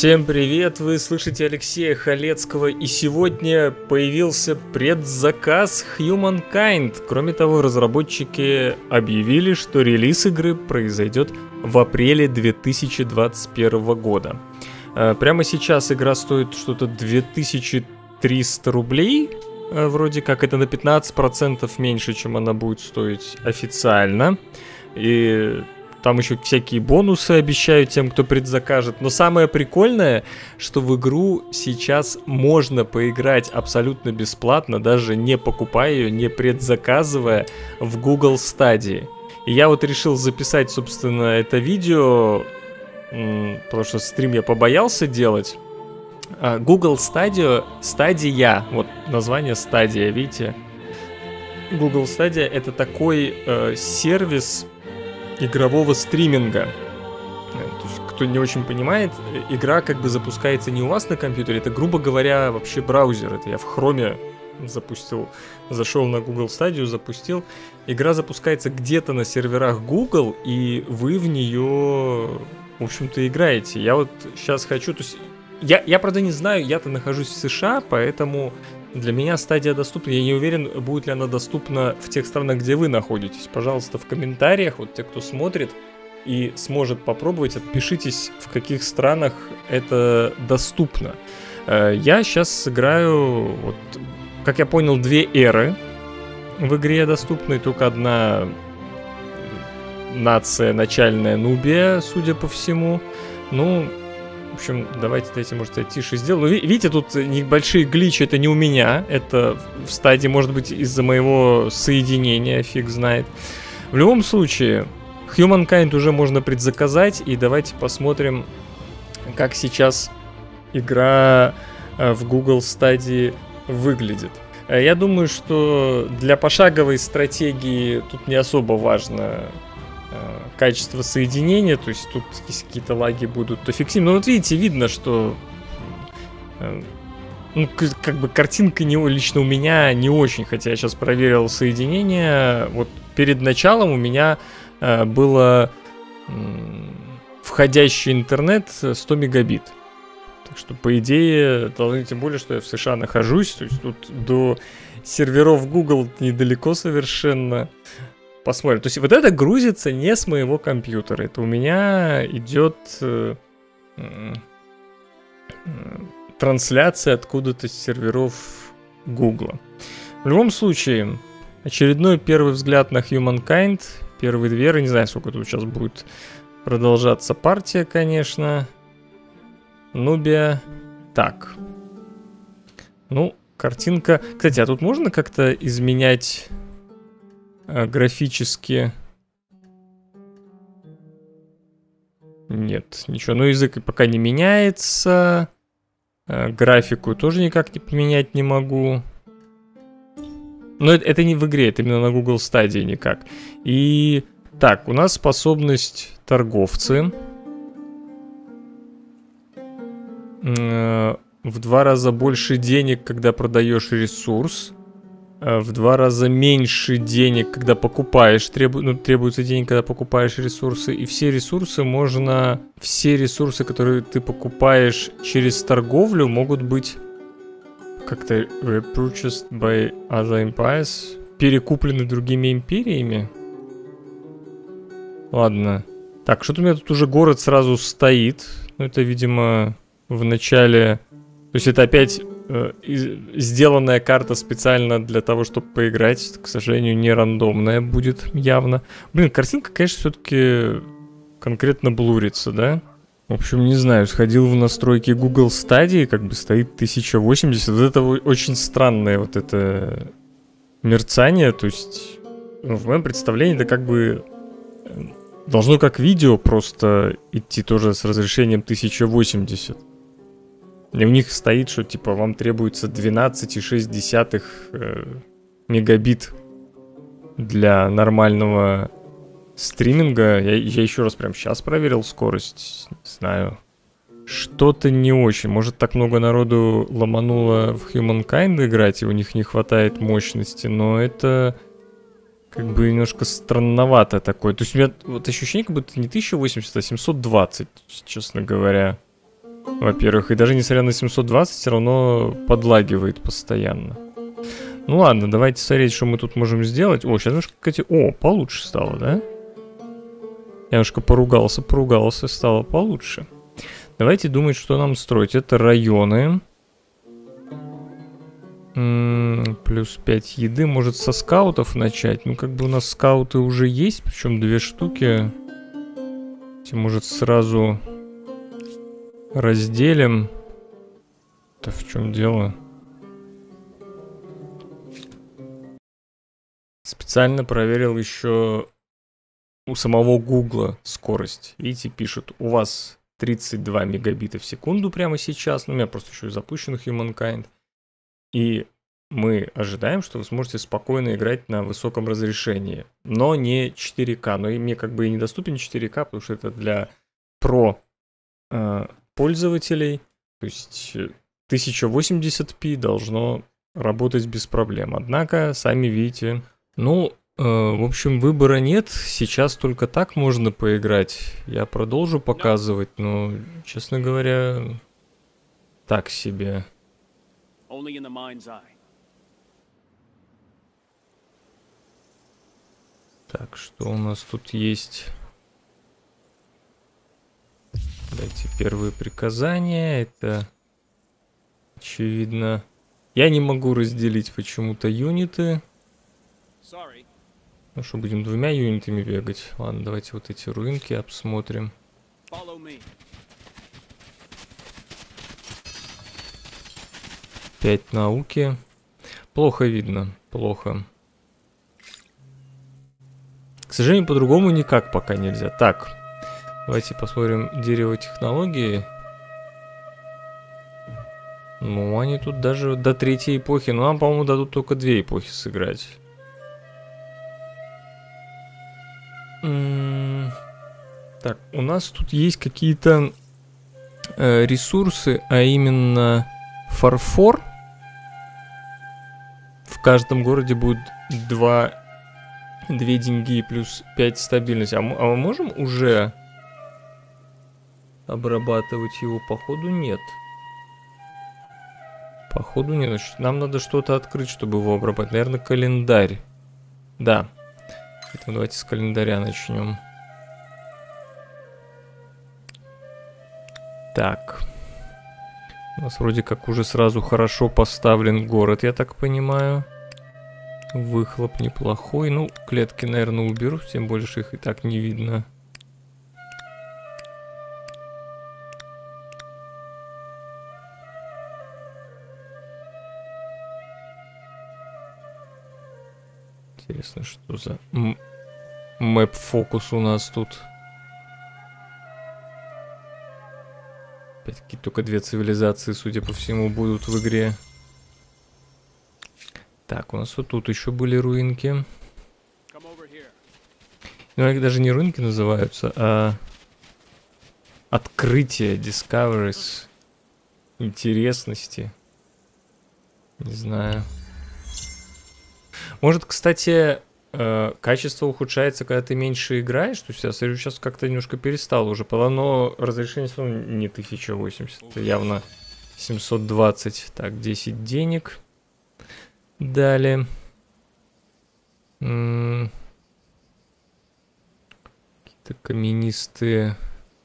Всем привет, вы слышите Алексея Халецкого, и сегодня появился предзаказ Humankind. Кроме того, разработчики объявили, что релиз игры произойдет в апреле 2021 года. Э, прямо сейчас игра стоит что-то 2300 рублей, э, вроде как это на 15% меньше, чем она будет стоить официально. И там еще всякие бонусы обещают тем, кто предзакажет. Но самое прикольное, что в игру сейчас можно поиграть абсолютно бесплатно, даже не покупая ее, не предзаказывая в Google Stadia. И я вот решил записать, собственно, это видео, потому что стрим я побоялся делать. А, Google Stadia, Stadia, вот название Stadia, видите? Google Stadia это такой э, сервис игрового стриминга. Э, то есть, кто не очень понимает, игра как бы запускается не у вас на компьютере, это, грубо говоря, вообще браузер. Это я в хроме запустил, зашел на Google Stadia, запустил. Игра запускается где-то на серверах Google, и вы в нее, в общем-то, играете. Я вот сейчас хочу, то есть я, я, правда, не знаю, я-то нахожусь в США, поэтому для меня стадия доступна. Я не уверен, будет ли она доступна в тех странах, где вы находитесь. Пожалуйста, в комментариях, вот те, кто смотрит и сможет попробовать, отпишитесь, в каких странах это доступно. Э, я сейчас сыграю, вот, как я понял, две эры в игре доступны, только одна нация начальная Нубия, судя по всему. Ну, в общем, давайте дайте, может, я тише сделаю. Видите, тут небольшие гличи, это не у меня. Это в стадии, может быть, из-за моего соединения, фиг знает. В любом случае, Humankind уже можно предзаказать. И давайте посмотрим, как сейчас игра э, в Google стадии выглядит. Э, я думаю, что для пошаговой стратегии тут не особо важно качество соединения, то есть тут какие-то лаги будут, то фиксим. Но вот видите, видно, что э, ну, как бы картинка не, лично у меня не очень, хотя я сейчас проверил соединение. Вот перед началом у меня э, было э, входящий интернет 100 мегабит. Так что, по идее, тем более, что я в США нахожусь, то есть тут до серверов Google недалеко совершенно посмотрим. То есть вот это грузится не с моего компьютера. Это у меня идет э, э, трансляция откуда-то с серверов Гугла. В любом случае, очередной первый взгляд на Humankind. Первые две, не знаю, сколько тут сейчас будет продолжаться партия, конечно. Нубия. Так. Ну, картинка... Кстати, а тут можно как-то изменять графически... Нет, ничего. Ну, язык пока не меняется. А, графику тоже никак не поменять не могу. Но это, это не в игре, это именно на Google Stadia никак. И так, у нас способность торговцы. В два раза больше денег, когда продаешь ресурс. Э, в два раза меньше денег, когда покупаешь, требу, ну, требуется денег, когда покупаешь ресурсы, и все ресурсы можно, все ресурсы, которые ты покупаешь через торговлю, могут быть как-то repurchased by other empires, перекуплены другими империями. Ладно. Так, что-то у меня тут уже город сразу стоит. Ну, это, видимо, в начале... То есть это опять сделанная карта специально для того, чтобы поиграть. К сожалению, не рандомная будет явно. Блин, картинка, конечно, все-таки конкретно блурится, да? В общем, не знаю, сходил в настройки Google Stadia, как бы стоит 1080. Вот это очень странное вот это мерцание, то есть ну, в моем представлении это как бы э, должно как видео просто идти тоже с разрешением 1080. И у них стоит, что типа вам требуется 12,6 э, мегабит для нормального стриминга. Я, я еще раз прям сейчас проверил скорость. Не знаю. Что-то не очень. Может, так много народу ломануло в Humankind играть, и у них не хватает мощности, но это как бы немножко странновато такое. То есть у меня вот ощущение, как будто не 1080, а 720, честно говоря. Во-первых, и даже несмотря на 720, все равно подлагивает постоянно. Ну ладно, давайте смотреть, что мы тут можем сделать. О, сейчас немножко, кстати... О, получше стало, да? Я немножко поругался, поругался, стало получше. Давайте думать, что нам строить. Это районы. М -м, плюс 5 еды. Может со скаутов начать? Ну, как бы у нас скауты уже есть, причем две штуки. Может сразу разделим. Да в чем дело? Специально проверил еще у самого Гугла скорость. Видите, пишут, у вас 32 мегабита в секунду прямо сейчас. Ну, у меня просто еще и запущен Humankind. И мы ожидаем, что вы сможете спокойно играть на высоком разрешении, но не 4К. Но и мне как бы и недоступен 4К, потому что это для про пользователей. То есть 1080p должно работать без проблем. Однако, сами видите, ну, э, в общем, выбора нет. Сейчас только так можно поиграть. Я продолжу показывать, но, честно говоря, так себе. Так, что у нас тут есть? Дайте первые приказания. Это, очевидно... Я не могу разделить почему-то юниты. Ну что, будем двумя юнитами бегать? Ладно, давайте вот эти руинки обсмотрим. Пять науки. Плохо видно, плохо. К сожалению, по-другому никак пока нельзя. Так, давайте посмотрим дерево технологии. Ну, они тут даже до третьей эпохи. Ну, нам, по-моему, дадут только две эпохи сыграть. Так, у нас тут есть какие-то э, ресурсы, а именно фарфор. В каждом городе будет два, две деньги плюс 5 стабильности. А, а мы можем уже обрабатывать его? Походу нет. Походу нет. Значит, нам надо что-то открыть, чтобы его обрабатывать. Наверное, календарь. Да. Поэтому давайте с календаря начнем. Так. У нас вроде как уже сразу хорошо поставлен город, я так понимаю. Выхлоп неплохой. Ну, клетки, наверное, уберу, тем больше их и так не видно. Интересно, что за мэп-фокус у нас тут. Опять-таки только две цивилизации, судя по всему, будут в игре. Так, у нас вот тут еще были руинки. Ну, они даже не руинки называются, а открытие, discoveries, интересности. Не знаю. Может, кстати, э, качество ухудшается, когда ты меньше играешь. То есть я смотрю, сейчас как-то немножко перестал уже. Но разрешение все равно не 1080. Это явно 720. Так, 10 денег. Далее. Какие-то каменистые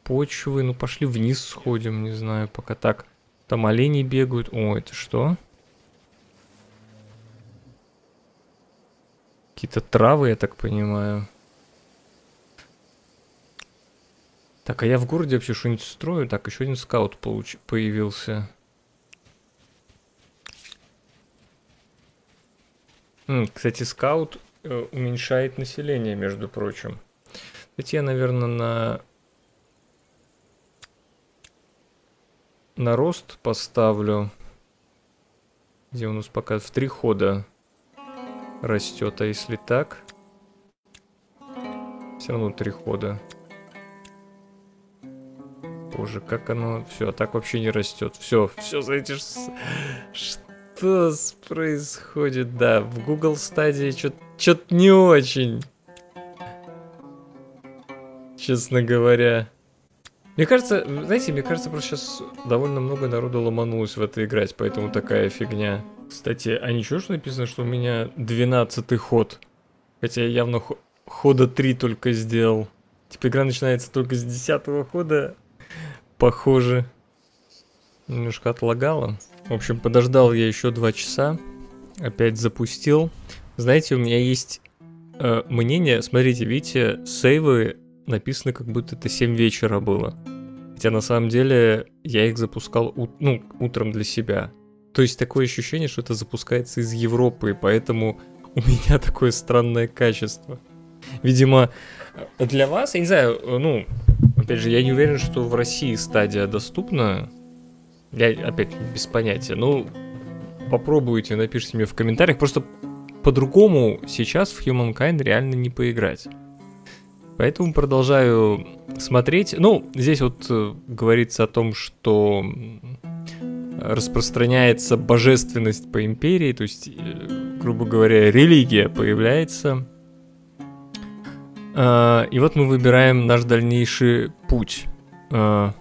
почвы. Ну, пошли вниз сходим, не знаю, пока так. Там олени бегают. О, это что? Какие-то травы, я так понимаю. Так, а я в городе вообще что-нибудь строю? Так, еще один скаут получ появился. М, кстати, скаут э, уменьшает население, между прочим. Кстати, я, наверное, на... На рост поставлю. Где у нас пока в три хода растет. А если так? Все равно три хода. Боже, как оно... Все, а так вообще не растет. Все, все, знаете, что происходит? Да, в Google стадии что-то не очень. Честно говоря. Мне кажется, знаете, мне кажется, просто сейчас довольно много народу ломанулось в это играть, поэтому такая фигня. Кстати, а ничего, что написано, что у меня 12 ход? Хотя я явно хода 3 только сделал. Типа игра начинается только с 10 хода. Похоже. Немножко отлагало. В общем, подождал я еще 2 часа. Опять запустил. Знаете, у меня есть э, мнение. Смотрите, видите, сейвы написаны, как будто это 7 вечера было. Хотя на самом деле я их запускал ну, утром для себя. То есть такое ощущение, что это запускается из Европы, поэтому у меня такое странное качество. Видимо, для вас, я не знаю, ну, опять же, я не уверен, что в России стадия доступна. Я, опять, без понятия. Ну, попробуйте, напишите мне в комментариях. Просто по-другому сейчас в Humankind реально не поиграть. Поэтому продолжаю смотреть. Ну, здесь вот э, говорится о том, что распространяется божественность по империи, то есть, э, грубо говоря, религия появляется. Э, и вот мы выбираем наш дальнейший путь. Э,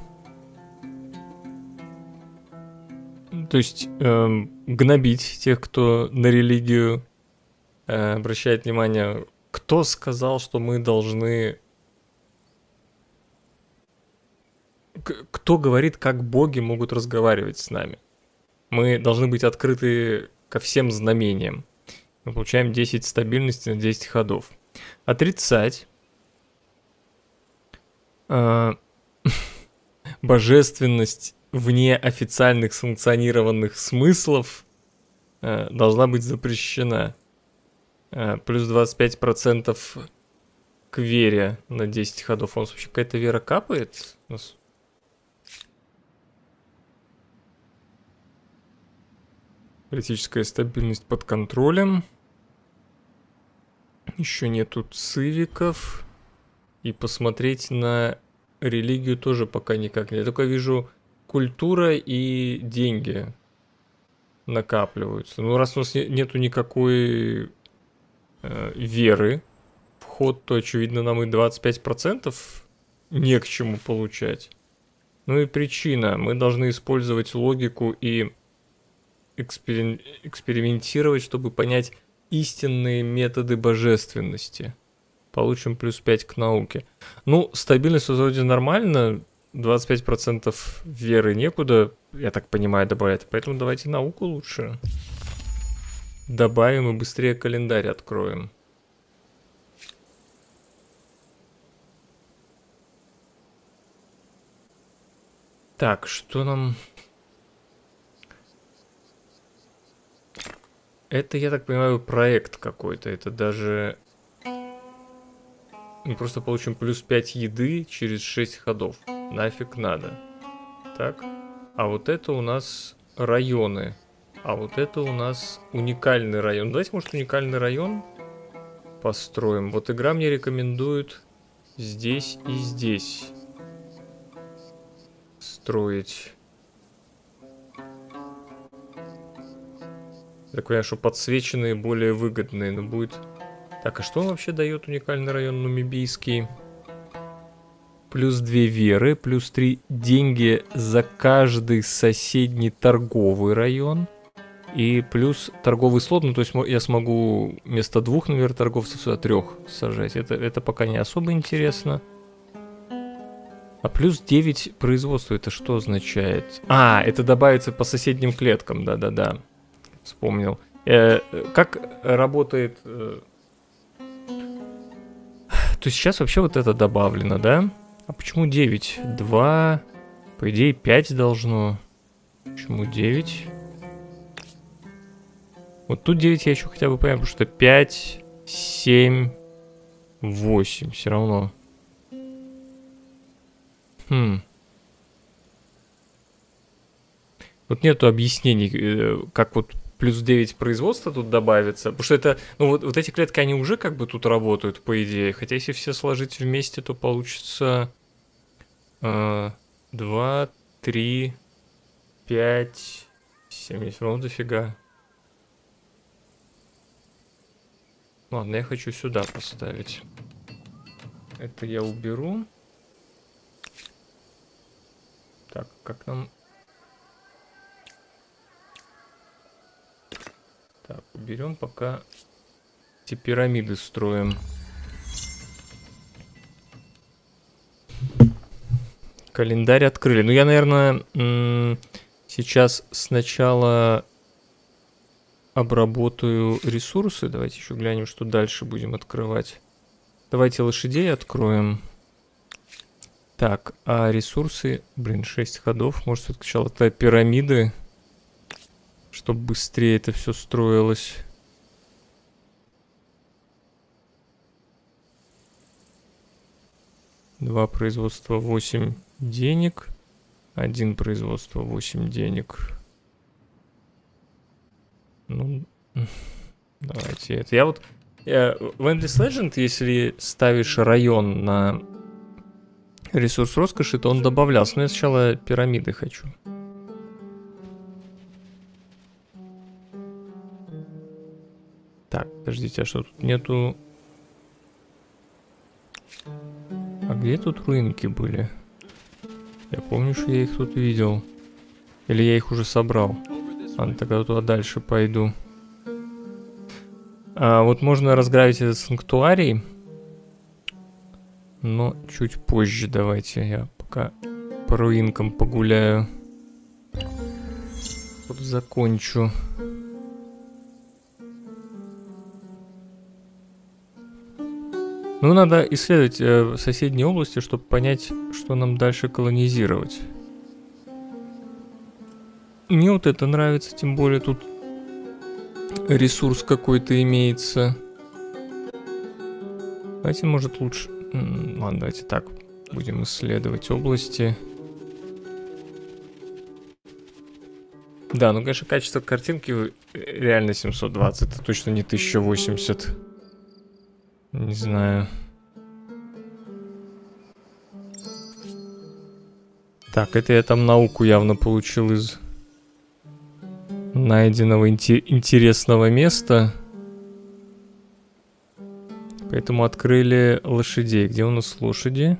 то есть э, гнобить тех, кто на религию э, обращает внимание. Кто сказал, что мы должны кто говорит, как боги могут разговаривать с нами? Мы должны быть открыты ко всем знамениям. Мы получаем 10 стабильности на 10 ходов. Отрицать. А, божественность вне официальных санкционированных смыслов а, должна быть запрещена. А, плюс 25% к вере на 10 ходов. У нас вообще какая-то вера капает? У нас Политическая стабильность под контролем. Еще нету цивиков. И посмотреть на религию тоже пока никак нет. Я только вижу культура и деньги накапливаются. Ну, раз у нас нету никакой э, веры в ход, то, очевидно, нам и 25% не к чему получать. Ну и причина. Мы должны использовать логику и экспери... экспериментировать, чтобы понять истинные методы божественности. Получим плюс 5 к науке. Ну, стабильность вроде нормально, 25% веры некуда, я так понимаю, добавлять. Поэтому давайте науку лучше. Добавим и быстрее календарь откроем. Так, что нам Это, я так понимаю, проект какой-то. Это даже... Мы просто получим плюс 5 еды через 6 ходов. Нафиг надо. Так. А вот это у нас районы. А вот это у нас уникальный район. Давайте, может, уникальный район построим. Вот игра мне рекомендует здесь и здесь строить. Так понимаю, что подсвеченные более выгодные, но будет... Так, а что он вообще дает уникальный район нумибийский? Плюс 2 веры, плюс 3 деньги за каждый соседний торговый район. И плюс торговый слот, ну то есть я смогу вместо двух, наверное, торговцев сюда трех сажать. Это, это пока не особо интересно. А плюс 9 производства, это что означает? А, это добавится по соседним клеткам, да-да-да вспомнил. Э, как работает... Э... То есть сейчас вообще вот это добавлено, да? А почему 9? 2... По идее 5 должно. Почему 9? Вот тут 9 я еще хотя бы понимаю, потому что 5, 7, 8 все равно. Хм. Вот нету объяснений, э, как вот плюс 9 производства тут добавится. Потому что это, ну вот, вот эти клетки, они уже как бы тут работают, по идее. Хотя если все сложить вместе, то получится э, 2, 3, 5, 7. Все равно дофига. Ладно, я хочу сюда поставить. Это я уберу. Так, как нам... Так, уберем пока эти пирамиды строим. Календарь открыли. Ну, я, наверное, сейчас сначала обработаю ресурсы. Давайте еще глянем, что дальше будем открывать. Давайте лошадей откроем. Так, а ресурсы... Блин, 6 ходов. Может, сначала пирамиды, чтобы быстрее это все строилось. Два производства 8 денег. Один производство 8 денег. Ну, давайте это. Я вот... Я, в Endless Legend, если ставишь район на ресурс роскоши, то он добавлялся. Но я сначала пирамиды хочу. Подождите, а что тут нету... А где тут рынки были? Я помню, что я их тут видел. Или я их уже собрал. Ладно, тогда туда дальше пойду. А, вот можно разграбить этот санктуарий. Но чуть позже давайте я пока по руинкам погуляю. Вот закончу. Ну, надо исследовать э, соседние области, чтобы понять, что нам дальше колонизировать. Мне вот это нравится, тем более тут ресурс какой-то имеется. Давайте, может, лучше... Ладно, давайте так. Будем исследовать области. Да, ну, конечно, качество картинки реально 720. Это точно не 1080. Не знаю. Так, это я там науку явно получил из найденного интересного места. Поэтому открыли лошадей. Где у нас лошади?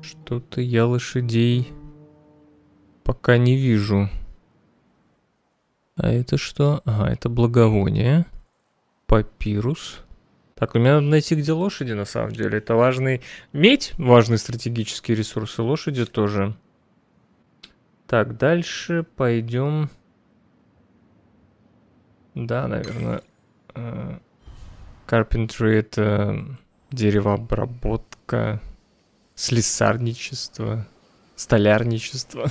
Что-то я лошадей пока не вижу. А это что? Ага, это благовоние. Папирус. Так, у меня надо найти, где лошади, на самом деле. Это важный... Медь, важный стратегический ресурс, и лошади тоже. Так, дальше пойдем... Да, наверное... Э, carpentry — это деревообработка, слесарничество, столярничество.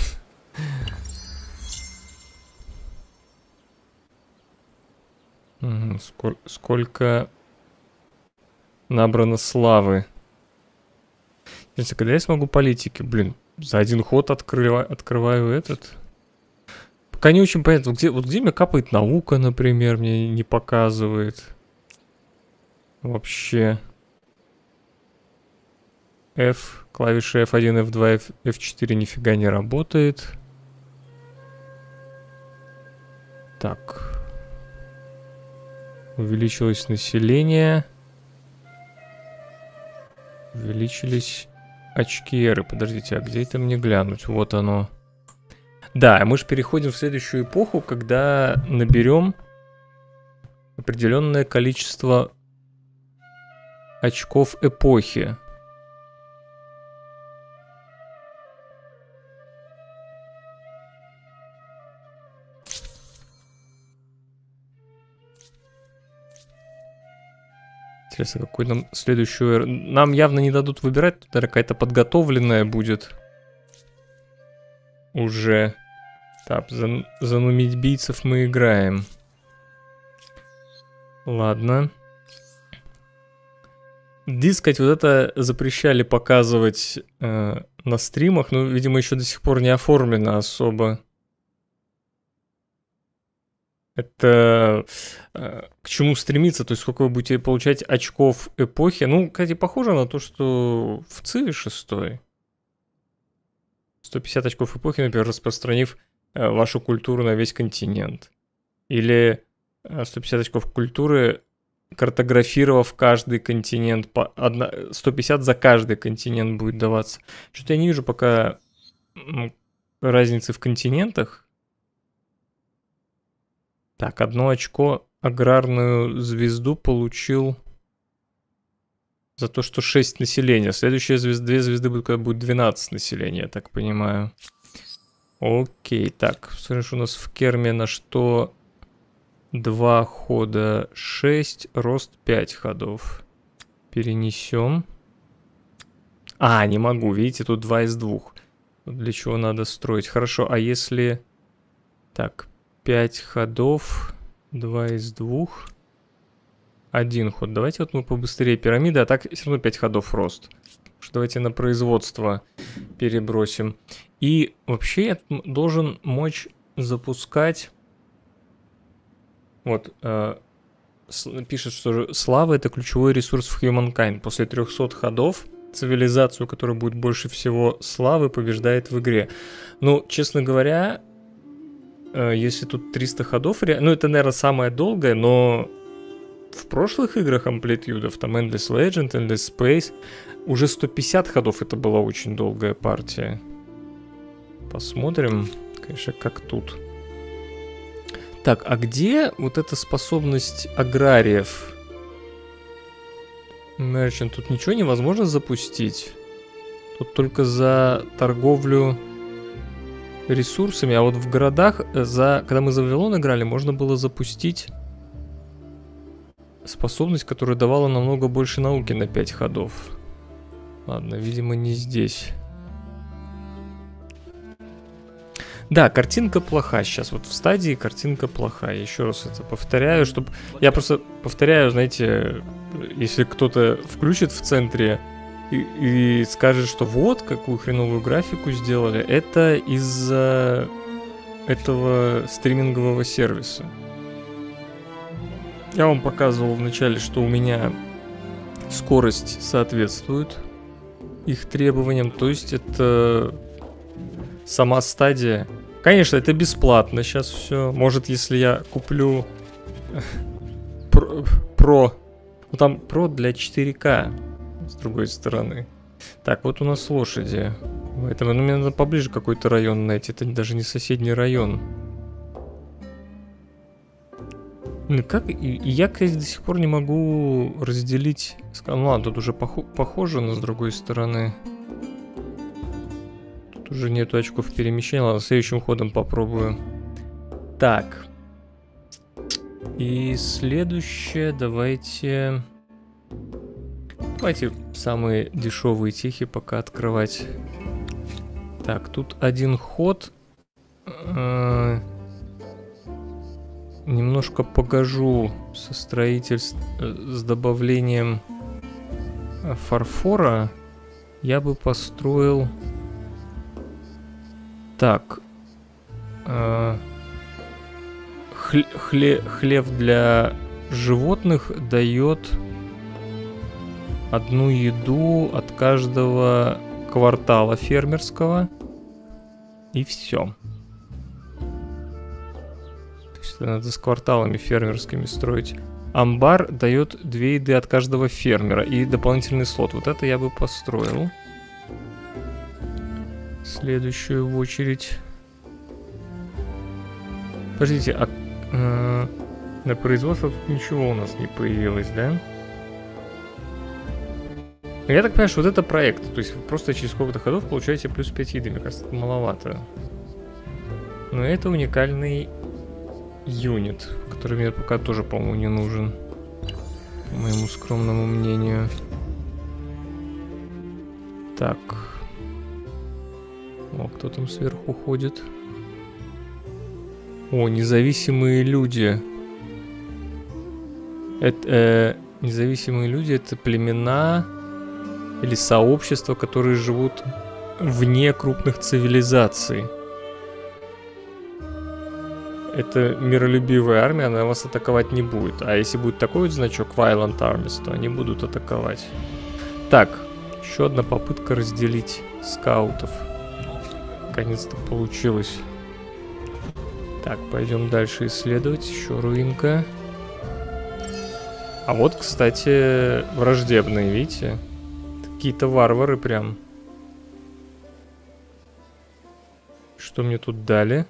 Сколько набрано славы. Если когда я смогу политики? Блин, за один ход открываю, открываю этот. Пока не очень понятно, где, вот где мне капает наука, например, мне не показывает. Вообще. F, клавиша F1, F2, F, F4 нифига не работает. Так. Увеличилось население. Увеличились очки эры. Подождите, а где это мне глянуть? Вот оно. Да, мы же переходим в следующую эпоху, когда наберем определенное количество очков эпохи. Интересно, какой нам следующую... Нам явно не дадут выбирать, тут, какая-то подготовленная будет. Уже. Так, за, за нумидбийцев мы играем. Ладно. Дискать вот это запрещали показывать э, на стримах, но, видимо, еще до сих пор не оформлено особо. Это э, к чему стремиться, то есть сколько вы будете получать очков эпохи. Ну, кстати, похоже на то, что в ЦИ 6 150 очков эпохи, например, распространив э, вашу культуру на весь континент. Или 150 э, очков культуры, картографировав каждый континент, по одна, 150 за каждый континент будет даваться. Что-то я не вижу пока разницы в континентах. Так, одно очко аграрную звезду получил за то, что 6 населения. Следующая звезда, две звезды будет, когда будет 12 населения, я так понимаю. Окей, так, смотрим, что у нас в керме на что Два хода 6, рост 5 ходов. Перенесем. А, не могу, видите, тут 2 из 2. Для чего надо строить? Хорошо, а если... Так, 5 ходов, 2 из 2. Один ход. Давайте вот мы побыстрее пирамида, а так все равно 5 ходов рост. Давайте на производство перебросим. И вообще я должен мочь запускать вот, э, пишет, что слава это ключевой ресурс в Humankind. После 300 ходов цивилизацию, которая будет больше всего славы, побеждает в игре. Ну, честно говоря, если тут 300 ходов, ну это, наверное, самое долгое, но в прошлых играх амплитюдов, там Endless Legend, Endless Space, уже 150 ходов это была очень долгая партия. Посмотрим, конечно, как тут. Так, а где вот эта способность аграриев? Merchant, тут ничего невозможно запустить. Тут только за торговлю ресурсами, а вот в городах, э, за, когда мы за Вавилон играли, можно было запустить способность, которая давала намного больше науки на 5 ходов. Ладно, видимо, не здесь. Да, картинка плоха сейчас. Вот в стадии картинка плохая. Еще раз это повторяю, чтобы... Я просто повторяю, знаете, если кто-то включит в центре и, и скажет, что вот, какую хреновую графику сделали, это из-за этого стримингового сервиса. Я вам показывал вначале, что у меня скорость соответствует их требованиям, то есть это сама стадия Конечно, это бесплатно сейчас все. Может, если я куплю про, Ну там про для 4К, с другой стороны. Так, вот у нас лошади. Поэтому, ну, мне надо поближе какой-то район найти. Это даже не соседний район. Ну как? И, я, кстати, до сих пор не могу разделить... Ну ладно, тут уже пох похоже, но с другой стороны... Тут уже нету очков перемещения. Ладно, следующим ходом попробую. Так. И следующее, давайте... Давайте самые дешевые техи пока открывать. Так, тут один ход. Э, немножко погожу со строительством, э, с добавлением фарфора. Я бы построил так. Э, хле хлеб для животных дает одну еду от каждого квартала фермерского. И все. То есть надо с кварталами фермерскими строить. Амбар дает две еды от каждого фермера и дополнительный слот. Вот это я бы построил следующую в очередь. Подождите, а э, на производство ничего у нас не появилось, да? Я так понимаю, что вот это проект. То есть вы просто через сколько-то ходов получаете плюс 5 еды. Мне кажется, это маловато. Но это уникальный юнит, который мне пока тоже, по-моему, не нужен. По моему скромному мнению. Так. О, кто там сверху ходит? О, независимые люди. Это, э, независимые люди это племена или сообщества, которые живут вне крупных цивилизаций. Это миролюбивая армия, она вас атаковать не будет. А если будет такой вот значок Violent Armies, то они будут атаковать. Так, еще одна попытка разделить скаутов наконец-то получилось. Так, пойдем дальше исследовать. Еще руинка. А вот, кстати, враждебные, видите? Какие-то варвары прям. Что мне тут дали?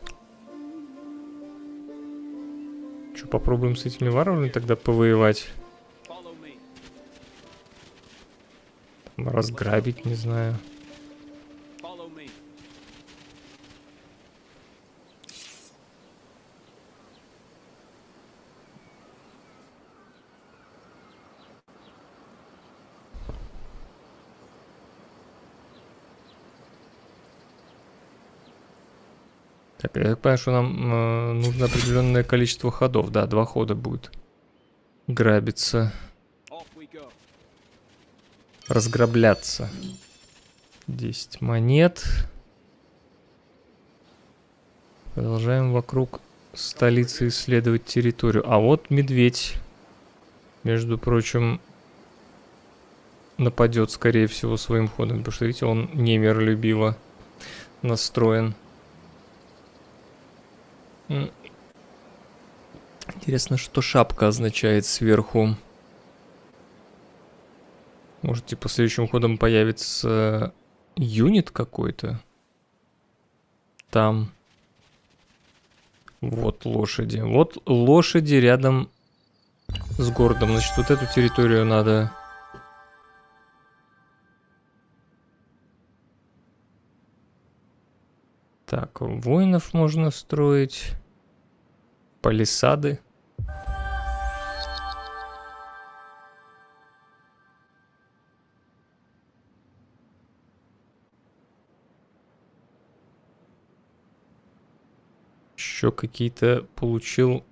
Что, попробуем с этими варварами тогда повоевать? Там разграбить, не знаю. Так, я так понимаю, что нам э, нужно определенное количество ходов. Да, два хода будет грабиться. Разграбляться. 10 монет. Продолжаем вокруг столицы исследовать территорию. А вот медведь, между прочим, нападет, скорее всего, своим ходом. Потому что, видите, он не миролюбиво настроен. Интересно, что шапка означает сверху. Может, типа, следующим ходом появится юнит какой-то? Там. Вот лошади. Вот лошади рядом с городом. Значит, вот эту территорию надо... Так, воинов можно строить. Палисады. Еще какие-то получил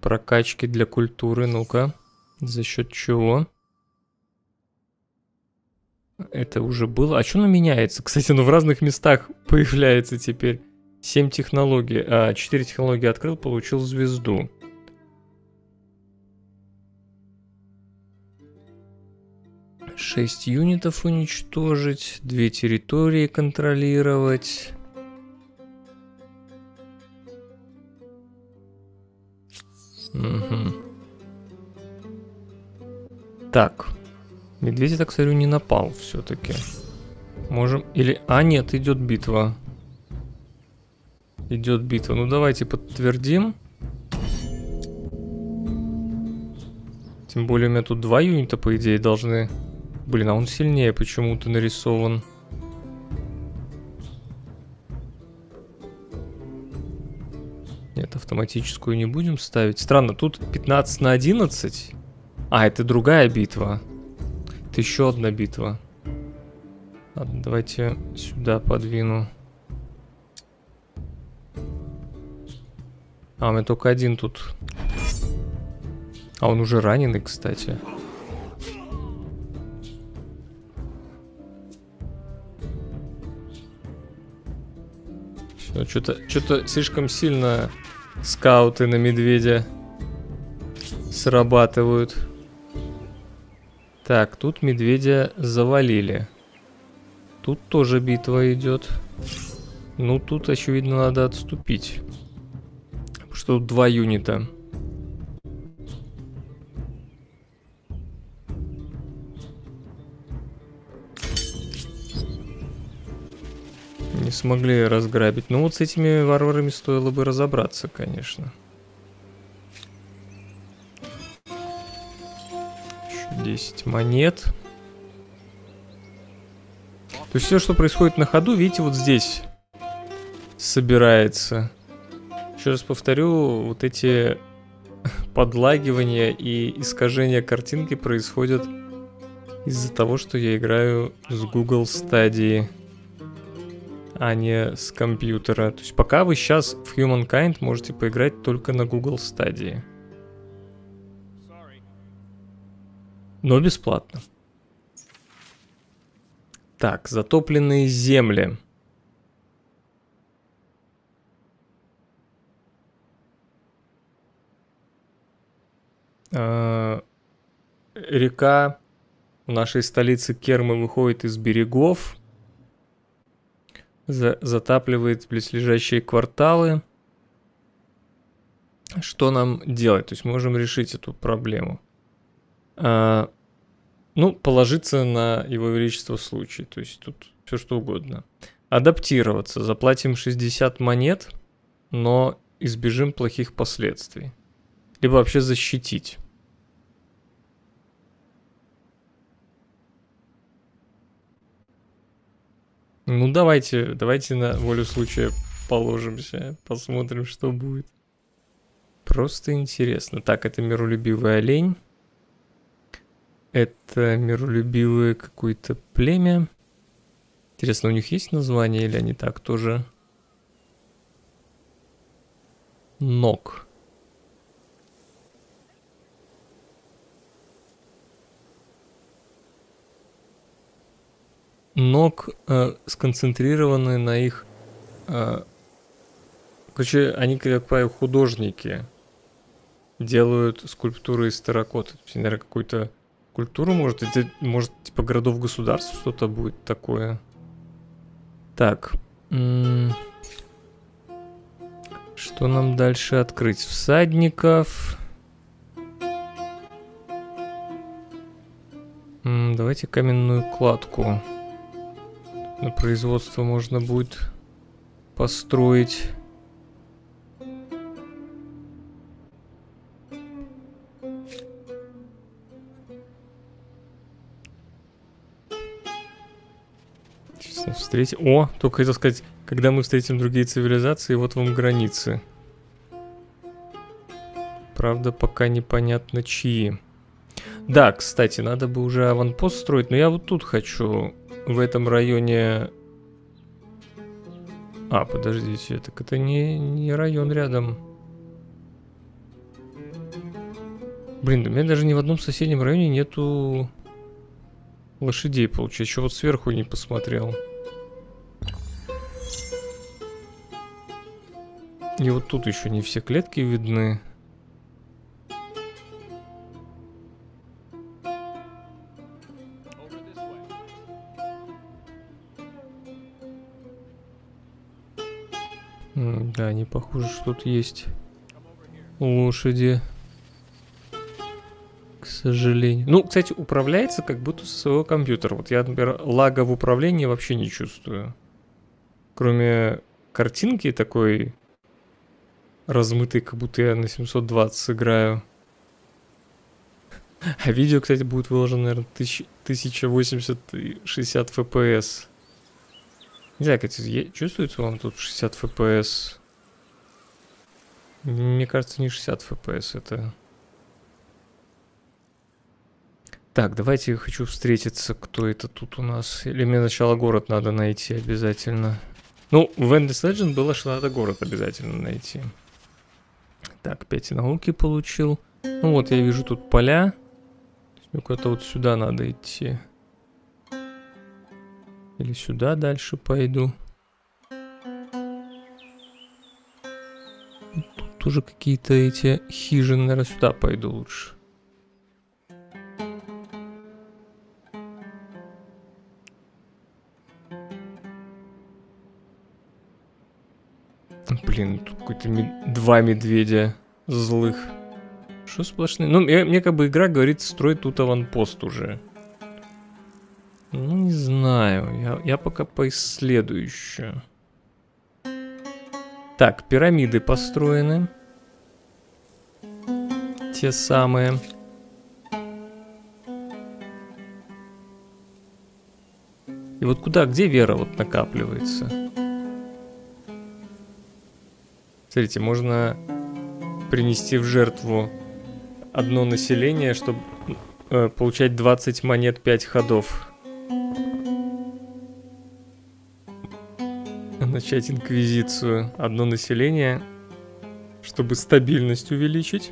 прокачки для культуры. Ну-ка, за счет чего? Это уже было. А что оно меняется? Кстати, оно в разных местах появляется теперь. 7 технологий. А, 4 технологии открыл, получил звезду. Шесть юнитов уничтожить, две территории контролировать. Угу. Так. Медведь, я так смотрю, не напал все-таки. Можем... Или... А, нет, идет битва. Идет битва. Ну, давайте подтвердим. Тем более у меня тут два юнита, по идее, должны... Блин, а он сильнее почему-то нарисован. Нет, автоматическую не будем ставить. Странно, тут 15 на 11. А, это другая битва. Еще одна битва. Давайте сюда подвину. А, у меня только один тут. А он уже раненый, кстати. Все, что-то что-то слишком сильно скауты на медведя срабатывают. Так, тут медведя завалили. Тут тоже битва идет. Ну, тут, очевидно, надо отступить. Что тут два юнита. Не смогли разграбить. Ну вот с этими варварами стоило бы разобраться, конечно. Еще 10 монет. То есть все, что происходит на ходу, видите, вот здесь собирается. Еще раз повторю, вот эти подлагивания и искажения картинки происходят из-за того, что я играю с Google Stadia, а не с компьютера. То есть пока вы сейчас в Humankind можете поиграть только на Google Stadia. Но бесплатно. Так, затопленные земли. Э, река в нашей столице Кермы выходит из берегов, за затапливает близлежащие кварталы. Что нам делать? То есть мы можем решить эту проблему. А, ну, положиться на его величество в случае. То есть тут все что угодно. адаптироваться. Заплатим 60 монет, но избежим плохих последствий. Либо вообще защитить. Ну давайте, давайте на волю случая положимся, посмотрим, что будет. Просто интересно. Так, это миролюбивый олень. Это миролюбивое какое-то племя. Интересно, у них есть название или они так тоже? Ног. Ног э, сконцентрированы на их... Э, короче, они, как правило, художники. Делают скульптуры из терракота. То есть, наверное, какую-то культуру, может, это, может, типа городов государств что-то будет такое. Так. Что нам дальше открыть? Всадников. Давайте каменную кладку. На производство можно будет построить. Встретим... О, только хотел сказать, когда мы встретим другие цивилизации, вот вам границы. Правда, пока непонятно чьи. Да, кстати, надо бы уже аванпост строить, но я вот тут хочу, в этом районе... А, подождите, так это не, не район рядом. Блин, у меня даже ни в одном соседнем районе нету лошадей, получается. Еще вот сверху не посмотрел. И вот тут еще не все клетки видны. Да, не похоже, что тут есть лошади. К сожалению. Ну, кстати, управляется как будто со своего компьютера. Вот я, например, лага в управлении вообще не чувствую. Кроме картинки такой размытый, как будто я на 720 играю. А видео, кстати, будет выложено, наверное, 1080 и 60 FPS. Не знаю, кстати, чувствуется вам тут 60 FPS? Мне кажется, не 60 FPS это... Так, давайте я хочу встретиться, кто это тут у нас. Или мне сначала город надо найти обязательно. Ну, в Endless Legend было, что надо город обязательно найти. Так, 5 науки получил. Ну вот, я вижу тут поля. Мне куда-то вот сюда надо идти. Или сюда дальше пойду. Тут уже какие-то эти хижины, наверное, сюда пойду лучше. Блин, тут какой-то мед... два медведя злых. Что сплошные? Ну, я, мне как бы игра говорит, строй тут аванпост уже. Ну, не знаю. Я, я пока поисследую еще. Так, пирамиды построены. Те самые. И вот куда, где вера вот накапливается? Смотрите, можно принести в жертву одно население, чтобы э, получать 20 монет 5 ходов. Начать инквизицию. Одно население, чтобы стабильность увеличить.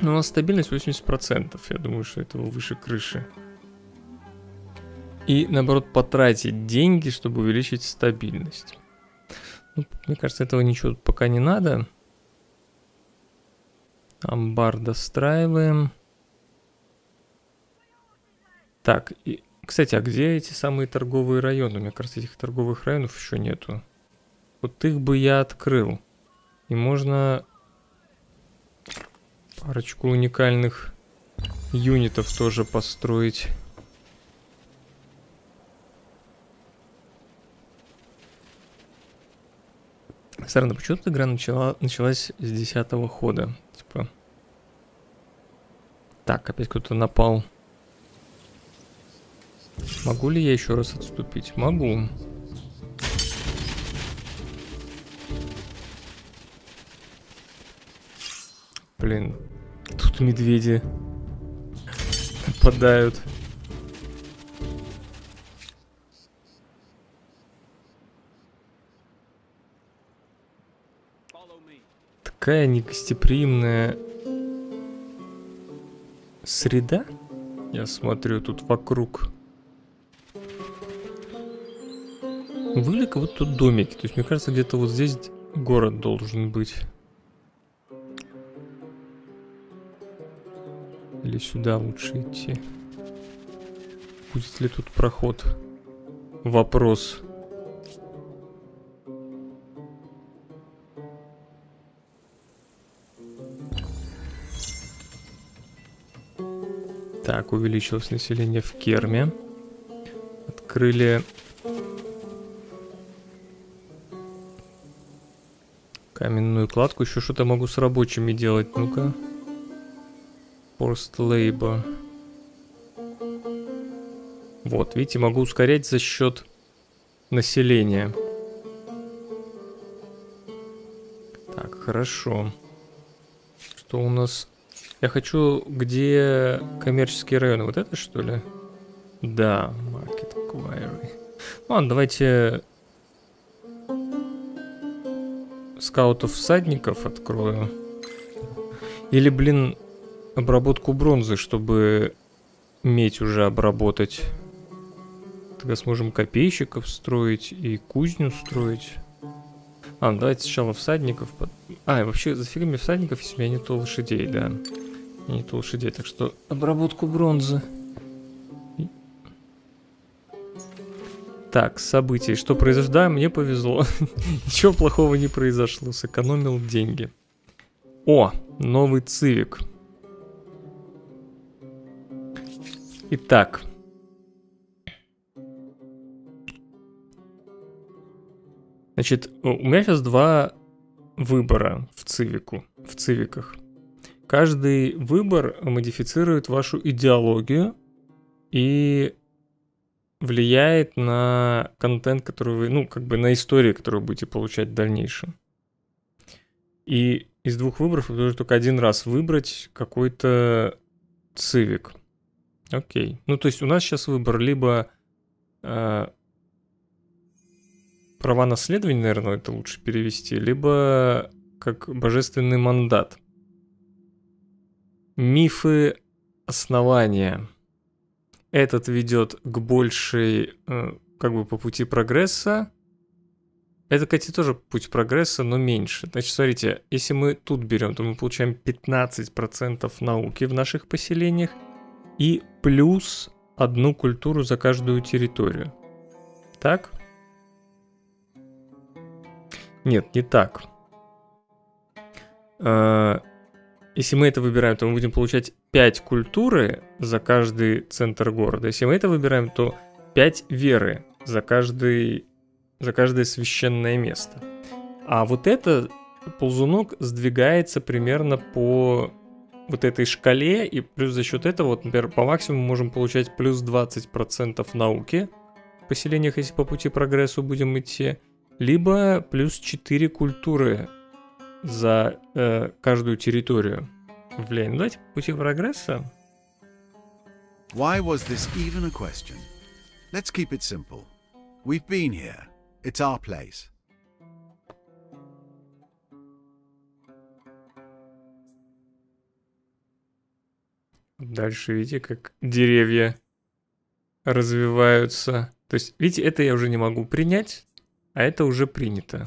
Ну, у нас стабильность 80%. Я думаю, что этого выше крыши. И, наоборот, потратить деньги, чтобы увеличить стабильность. Ну, мне кажется, этого ничего пока не надо. Амбар достраиваем. Так, и, кстати, а где эти самые торговые районы? Мне кажется, этих торговых районов еще нету. Вот их бы я открыл. И можно парочку уникальных юнитов тоже построить. Странно, почему эта игра начала, началась с десятого хода? Типа... Так, опять кто-то напал. Могу ли я еще раз отступить? Могу. Блин, тут медведи нападают. Такая негостеприимная среда. Я смотрю тут вокруг. Выли вот тут домики. То есть, мне кажется, где-то вот здесь город должен быть. Или сюда лучше идти? Будет ли тут проход? Вопрос. Так, увеличилось население в Керме. Открыли каменную кладку. Еще что-то могу с рабочими делать. Ну-ка. Forced Labor. Вот, видите, могу ускорять за счет населения. Так, хорошо. Что у нас я хочу, где коммерческие районы. Вот это что ли? Да, Market Quarry. Ладно, давайте скаутов всадников открою. Или, блин, обработку бронзы, чтобы медь уже обработать. Тогда сможем копейщиков строить и кузню строить. А, ну давайте сначала всадников. А, и вообще зафига мне всадников, если у меня нету лошадей, да. Нет лошадей, так что обработку бронзы. Так, события. Что произошло? Да, мне повезло. Ничего плохого не произошло. Сэкономил деньги. О, новый цивик. Итак. Значит, у меня сейчас два выбора в цивику, в цивиках. Каждый выбор модифицирует вашу идеологию и влияет на контент, который вы, ну, как бы на историю, которую вы будете получать в дальнейшем. И из двух выборов вы должны только один раз выбрать какой-то цивик. Окей. Ну, то есть у нас сейчас выбор либо э, права наследования, наверное, это лучше перевести, либо как божественный мандат. Мифы основания. Этот ведет к большей, э, как бы по пути прогресса. Это, кстати, тоже путь прогресса, но меньше. Значит, смотрите, если мы тут берем, то мы получаем 15% науки в наших поселениях и плюс одну культуру за каждую территорию. Так? Нет, не так. Если мы это выбираем, то мы будем получать 5 культуры за каждый центр города. Если мы это выбираем, то 5 веры за, каждый, за каждое священное место. А вот это ползунок сдвигается примерно по вот этой шкале, и плюс за счет этого, вот, например, по максимуму можем получать плюс 20% науки в поселениях, если по пути прогрессу будем идти, либо плюс 4 культуры за э, каждую территорию влияет. Ну, давайте пути прогресса. Why was this even a question? Let's keep it simple. We've been here. It's our place. Дальше видите, как деревья развиваются. То есть, видите, это я уже не могу принять, а это уже принято.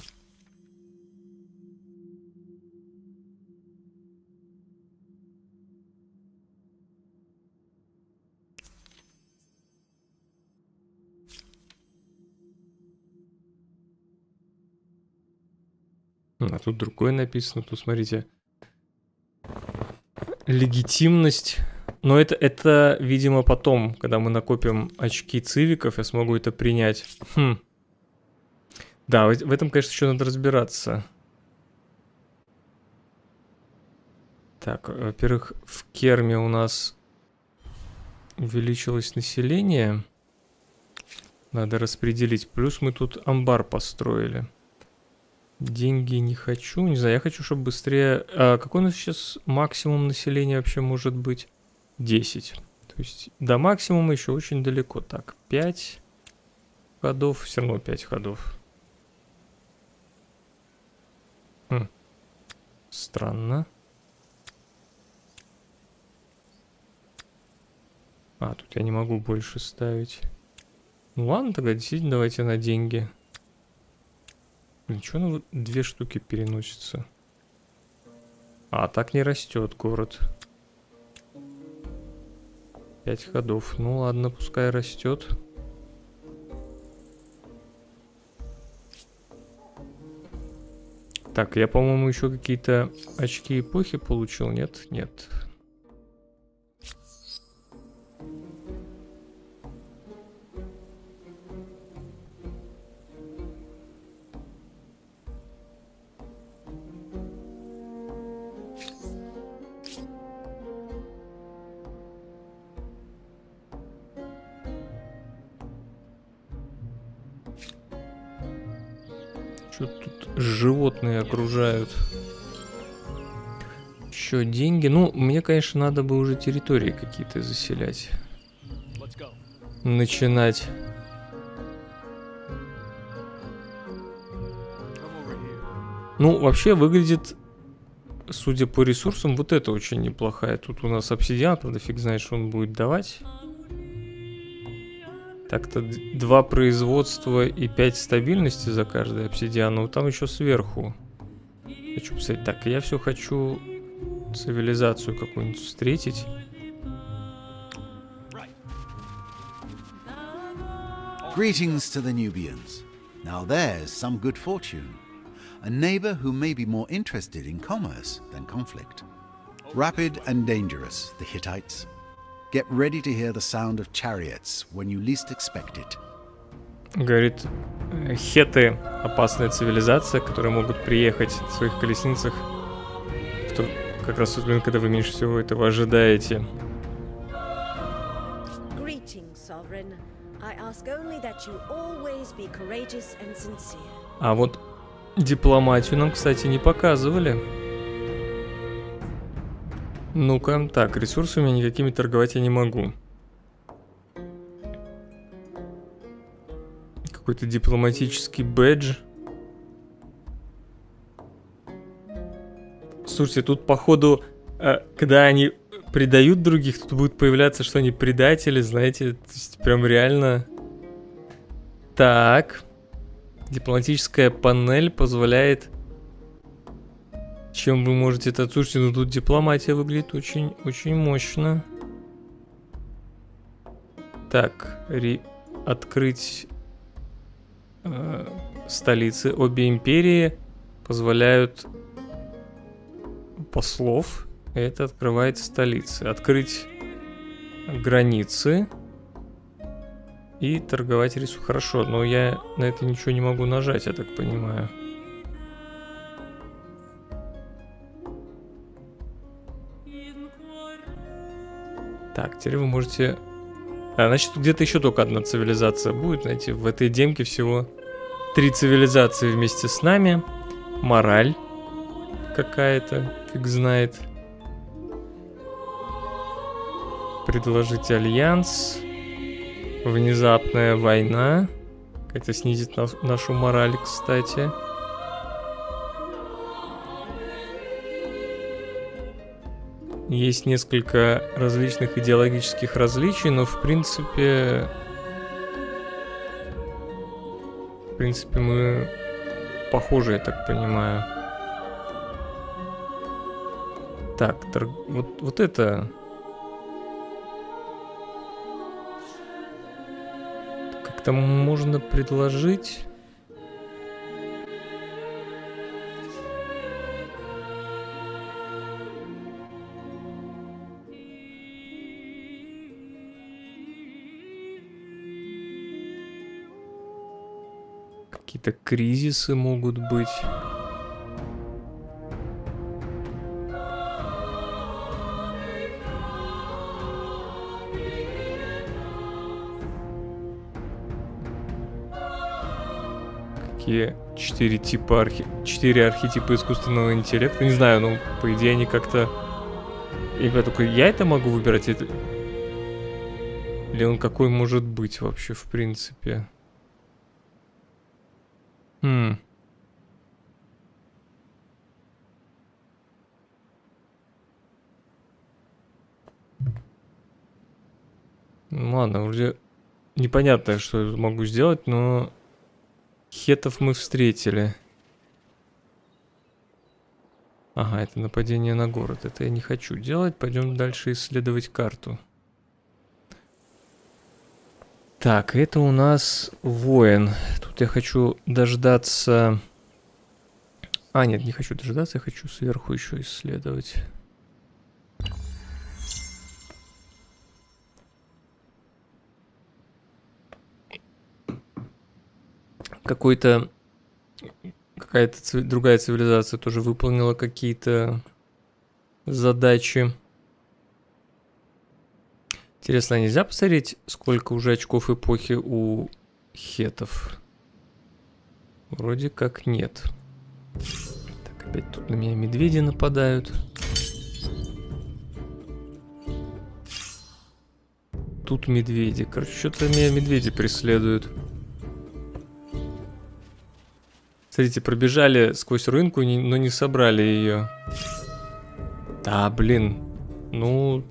А тут другое написано. Тут смотрите. Легитимность. Но это, это, видимо, потом, когда мы накопим очки цивиков, я смогу это принять. Хм. Да, в этом, конечно, еще надо разбираться. Так, во-первых, в Керме у нас увеличилось население. Надо распределить. Плюс мы тут амбар построили. Деньги не хочу. Не знаю, я хочу, чтобы быстрее... А какой у нас сейчас максимум населения вообще может быть? 10. То есть до максимума еще очень далеко. Так, 5 ходов. Все равно 5 ходов. Хм. Странно. А, тут я не могу больше ставить. Ну ладно, тогда действительно давайте на деньги. Что на две штуки переносится? А, так не растет город. Пять ходов. Ну ладно, пускай растет. Так, я, по-моему, еще какие-то очки эпохи получил, нет? Нет. Деньги. Ну, мне, конечно, надо бы уже территории какие-то заселять. Начинать. Ну, вообще выглядит, судя по ресурсам, вот это очень неплохая. Тут у нас обсидиан, правда, фиг знает, что он будет давать. Так-то два производства и пять стабильности за каждый обсидиан. Но там еще сверху. Хочу посмотреть. Так, я все хочу цивилизацию какую-нибудь встретить. Greetings to the Nubians. Now there's some good fortune. A neighbor who may be more interested in commerce than conflict. Rapid and dangerous, the Hittites. Get ready to hear the sound of chariots when you least expect it. Говорит, э, хеты — опасная цивилизация, которые могут приехать в своих колесницах как раз момент, когда вы меньше всего этого ожидаете. А вот дипломатию нам, кстати, не показывали. Ну-ка, так, ресурсами никакими торговать я не могу. Какой-то дипломатический бэдж. Слушайте, тут походу, э, когда они предают других, тут будет появляться, что они предатели, знаете, то есть прям реально... Так. Дипломатическая панель позволяет чем вы можете это... Слушайте, ну тут дипломатия выглядит очень, очень мощно. Так, ре... открыть э, столицы. Обе империи позволяют послов. Это открывает столицы. Открыть границы и торговать рису. Хорошо, но я на это ничего не могу нажать, я так понимаю. Так, теперь вы можете... А, значит, где-то еще только одна цивилизация будет. Знаете, в этой демке всего три цивилизации вместе с нами. Мораль какая-то, фиг знает. Предложить альянс. Внезапная война. Это снизит нашу мораль, кстати. Есть несколько различных идеологических различий, но в принципе... В принципе, мы похожи, я так понимаю. Так, торг... вот, вот это... Как-то можно предложить... Какие-то кризисы могут быть. Какие четыре типа архи... четыре архетипа искусственного интеллекта? Не знаю, ну, по идее, они как-то... Я только я это могу выбирать? Это... Или он какой может быть вообще, в принципе? Хм. Ну ладно, вроде непонятно, что я могу сделать, но хетов мы встретили. Ага, это нападение на город. Это я не хочу делать. Пойдем дальше исследовать карту. Так, это у нас воин. Тут я хочу дождаться... А, нет, не хочу дождаться, я хочу сверху еще исследовать. Какой-то... Какая-то другая цивилизация тоже выполнила какие-то задачи. Интересно, а нельзя посмотреть, сколько уже очков эпохи у хетов? Вроде как нет. Так, опять тут на меня медведи нападают. Тут медведи. Короче, что-то меня медведи преследуют. Смотрите, пробежали сквозь рынку, но не собрали ее. Да, блин. Ну,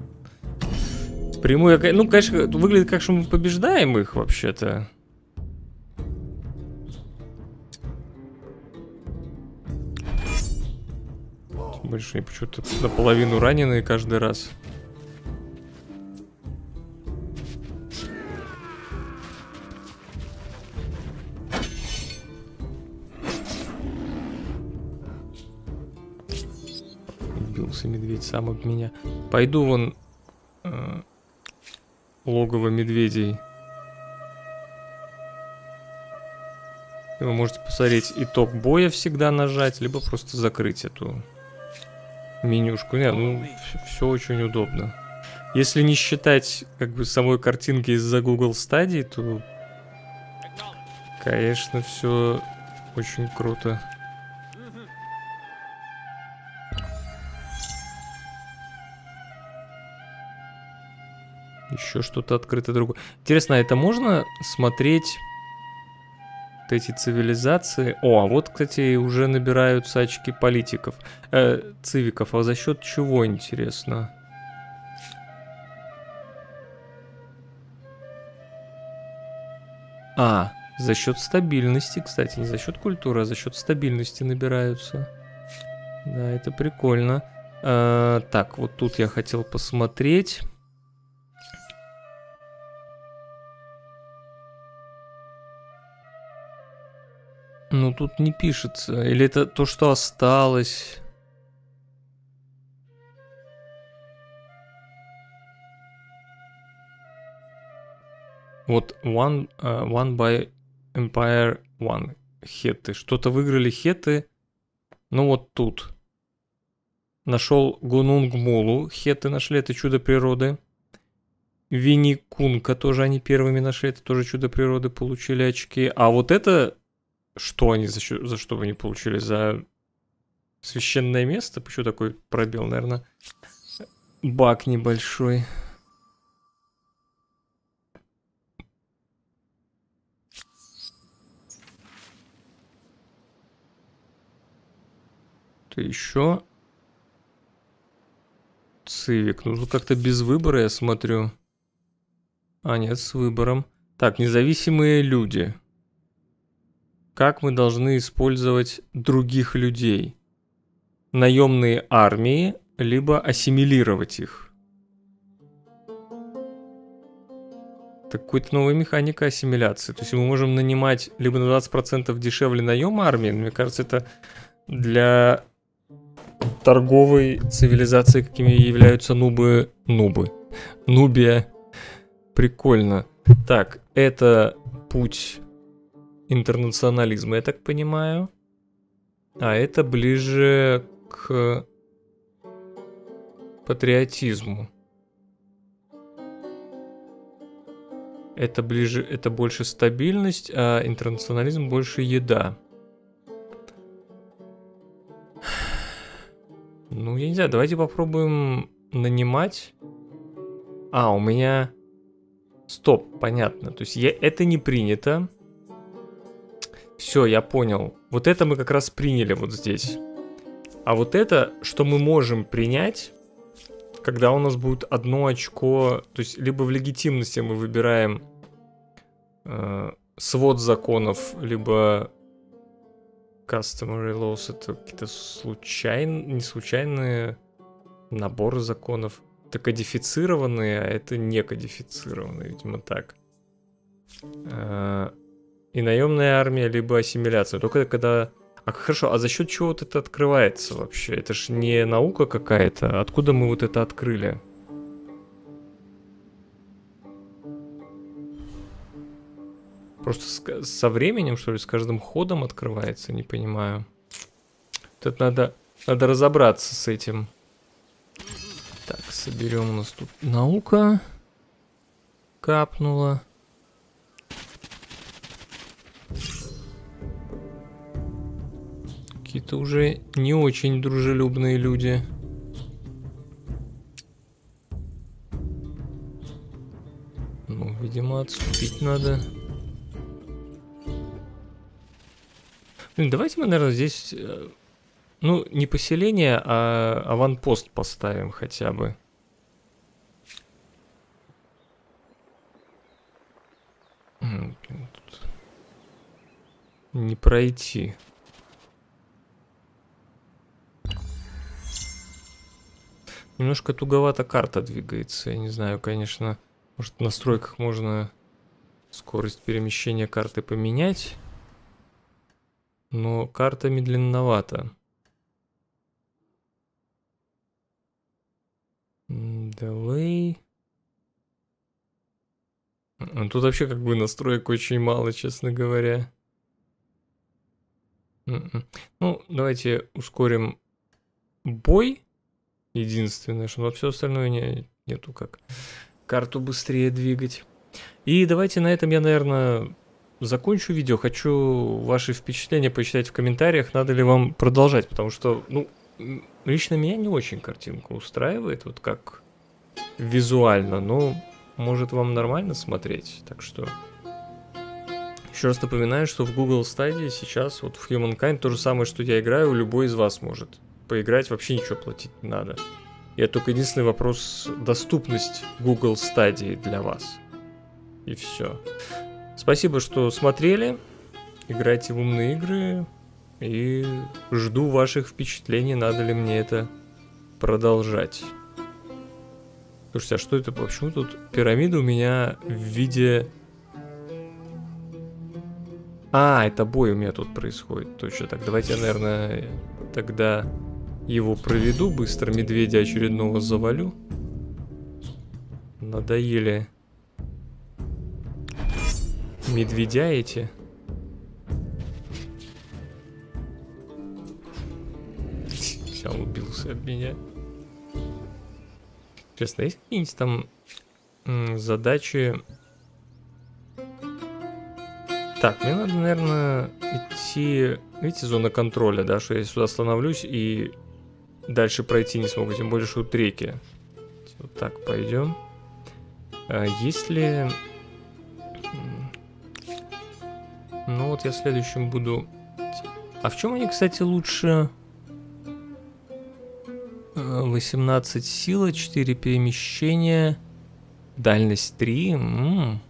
Прямую, ну, конечно, выглядит как, что мы побеждаем их вообще-то. Больше почему-то наполовину раненые каждый раз. Медведь сам об меня. Пойду вон э, логово медведей. Вы можете посмотреть итог боя всегда нажать, либо просто закрыть эту менюшку. Нет, ну, все очень удобно. Если не считать как бы самой картинки из-за Google стадии, то, конечно, все очень круто. Еще что-то открыто другое. Интересно, а это можно смотреть вот эти цивилизации? О, а вот, кстати, уже набираются очки политиков, э, цивиков. А за счет чего, интересно? А, за счет стабильности, кстати, не за счет культуры, а за счет стабильности набираются. Да, это прикольно. А, так, вот тут я хотел посмотреть. Тут не пишется. Или это то, что осталось? Вот one, uh, one by Empire One. Хеты. Что-то выиграли хеты. Ну вот тут. Нашел Гунунг Мулу. Хеты нашли. Это чудо природы. Винни-кунка тоже они первыми нашли. Это тоже чудо природы. Получили очки. А вот это что они за, за что они получили? За священное место? Почему такой пробел, наверное? Баг небольшой. То еще Цивик. Ну, как-то без выбора, я смотрю. А, нет, с выбором. Так, независимые люди как мы должны использовать других людей. Наемные армии, либо ассимилировать их. Это какая-то новая механика ассимиляции. То есть мы можем нанимать либо на 20% дешевле наем армии. Мне кажется, это для торговой цивилизации, какими являются нубы. Нубы. Нубия. Прикольно. Так, это путь интернационализма, я так понимаю. А это ближе к патриотизму. Это ближе, это больше стабильность, а интернационализм больше еда. Ну, я не знаю, давайте попробуем нанимать. А, у меня... Стоп, понятно. То есть я... это не принято. Все, я понял. Вот это мы как раз приняли вот здесь. А вот это, что мы можем принять, когда у нас будет одно очко, то есть либо в легитимности мы выбираем э, свод законов, либо customary laws, это какие-то случайные, не случайные наборы законов. Это кодифицированные, а это не кодифицированные, видимо, так. Э, и наемная армия, либо ассимиляция. Только когда а хорошо, а за счет чего вот это открывается вообще? Это ж не наука какая-то. Откуда мы вот это открыли? Просто со временем, что ли, с каждым ходом открывается, не понимаю. Тут надо, надо разобраться с этим. Так, соберем у нас тут наука. Капнула. Какие-то уже не очень дружелюбные люди. Ну, видимо, отступить надо. Блин, давайте мы, наверное, здесь... Э, ну, не поселение, а аванпост поставим хотя бы. Не пройти. Немножко туговато карта двигается. Я не знаю, конечно, может в настройках можно скорость перемещения карты поменять. Но карта медленновата. Delay. Тут вообще как бы настроек очень мало, честно говоря. М-м. Ну, давайте ускорим бой. Единственное, что но все остальное не, нету как карту быстрее двигать. И давайте на этом я, наверное, закончу видео. Хочу ваши впечатления почитать в комментариях, надо ли вам продолжать, потому что, ну, лично меня не очень картинка устраивает, вот как визуально, но может вам нормально смотреть, так что... Еще раз напоминаю, что в Google Stadia сейчас, вот в Humankind, то же самое, что я играю, любой из вас может поиграть вообще ничего платить не надо. И только единственный вопрос доступность Google Stadia для вас. И все. Спасибо, что смотрели. Играйте в умные игры. И жду ваших впечатлений, надо ли мне это продолжать. Слушайте, а что это? Почему тут пирамида у меня в виде... А, это бой у меня тут происходит. Точно так. Давайте наверное, тогда его проведу, быстро медведя очередного завалю. Надоели медведя эти. Все, убился об меня. Честно, есть какие-нибудь там задачи? Так, мне надо, наверное, идти... Видите, зона контроля, да, что я сюда остановлюсь и дальше пройти не смогу, тем более, что тут. Вот так, пойдем. А если... Ну вот я следующим буду... А в чем они, кстати, лучше? 18 сила, 4 перемещения, дальность 3. М-м.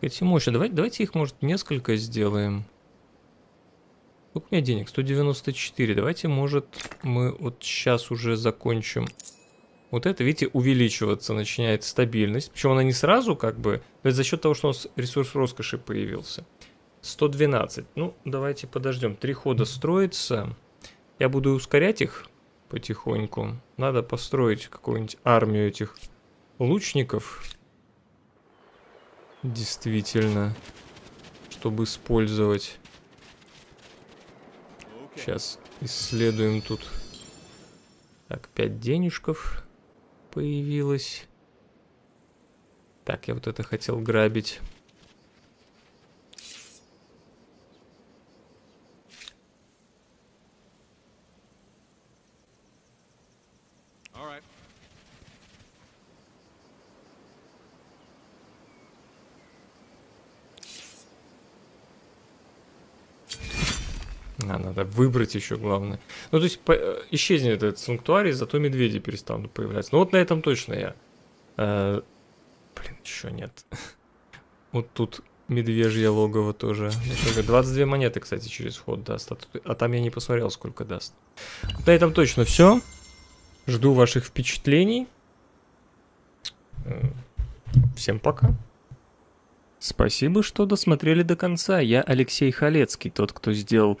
Эти мощи. Давайте, давайте их, может, несколько сделаем. Сколько у меня денег? 194. Давайте, может, мы вот сейчас уже закончим. Вот это, видите, увеличиваться начинает стабильность. Причем она не сразу, как бы, но за счет того, что у нас ресурс роскоши появился. 112. Ну, давайте подождем. Три хода строится. Я буду ускорять их потихоньку. Надо построить какую-нибудь армию этих лучников. Действительно чтобы использовать. Сейчас исследуем тут. Так, 5 денежков появилось. Так, я вот это хотел грабить. А, надо выбрать еще главное. Ну, то есть, по, э, исчезнет этот санктуарий, зато медведи перестанут появляться. Ну, вот на этом точно я. Э, блин, еще нет. вот тут медвежье логово тоже. 22 монеты, кстати, через ход даст. А, а там я не посмотрел, сколько даст. Вот на этом точно все. Жду ваших впечатлений. Э, всем пока. Спасибо, что досмотрели до конца. Я Алексей Халецкий, тот, кто сделал